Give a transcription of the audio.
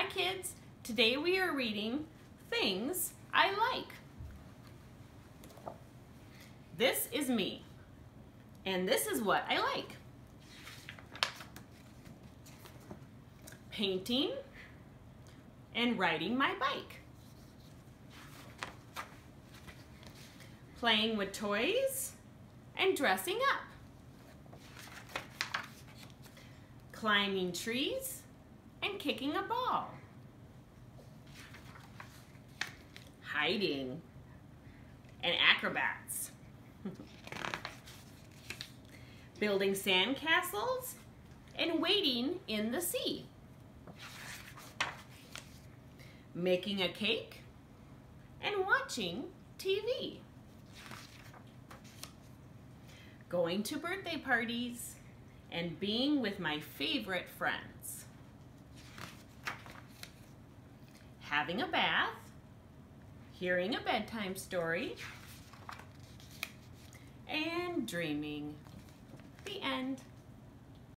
Hi kids, today we are reading Things I Like. This is me, and this is what I like. Painting and riding my bike. Playing with toys and dressing up. Climbing trees and kicking a ball. Hiding and acrobats. Building sandcastles and wading in the sea. Making a cake and watching TV. Going to birthday parties and being with my favorite friends. Having a bath, hearing a bedtime story, and dreaming. The end.